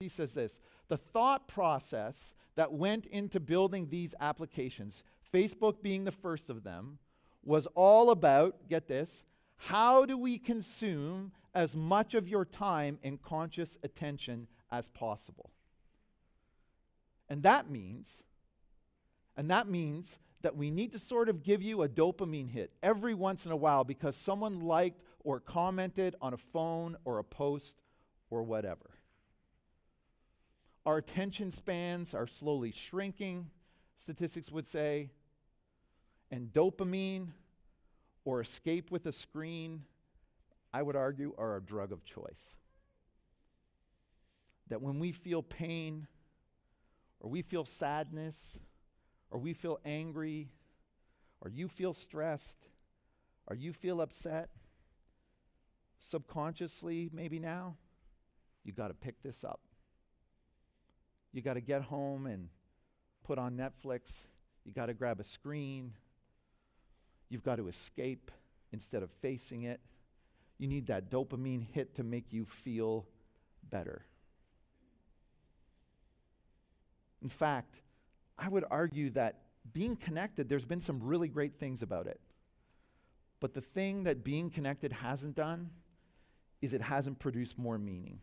He says this the thought process that went into building these applications, Facebook being the first of them, was all about, get this, how do we consume as much of your time and conscious attention as possible? And that means, and that means that we need to sort of give you a dopamine hit every once in a while because someone liked or commented on a phone or a post or whatever. Our attention spans are slowly shrinking, statistics would say, and dopamine or escape with a screen, I would argue, are a drug of choice. That when we feel pain, or we feel sadness, or we feel angry, or you feel stressed, or you feel upset, subconsciously, maybe now, you got to pick this up. You got to get home and put on Netflix. You got to grab a screen. You've got to escape instead of facing it. You need that dopamine hit to make you feel better. In fact, I would argue that being connected, there's been some really great things about it. But the thing that being connected hasn't done is it hasn't produced more meaning.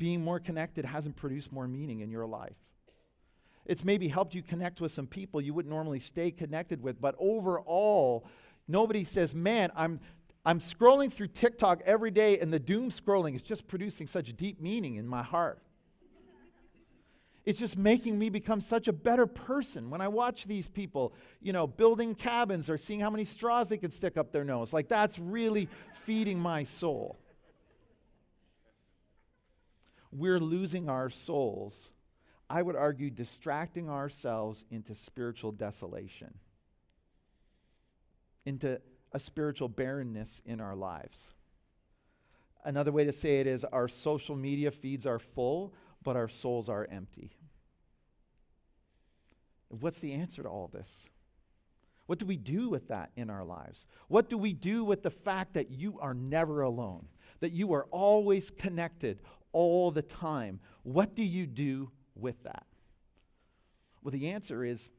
Being more connected hasn't produced more meaning in your life. It's maybe helped you connect with some people you wouldn't normally stay connected with, but overall, nobody says, Man, I'm, I'm scrolling through TikTok every day, and the doom scrolling is just producing such deep meaning in my heart. It's just making me become such a better person when I watch these people, you know, building cabins or seeing how many straws they can stick up their nose. Like, that's really feeding my soul. We're losing our souls. I would argue, distracting ourselves into spiritual desolation, into a spiritual barrenness in our lives. Another way to say it is our social media feeds are full, but our souls are empty. What's the answer to all this? What do we do with that in our lives? What do we do with the fact that you are never alone, that you are always connected all the time? What do you do with that? Well, the answer is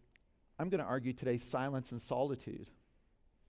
I'm going to argue today silence and solitude.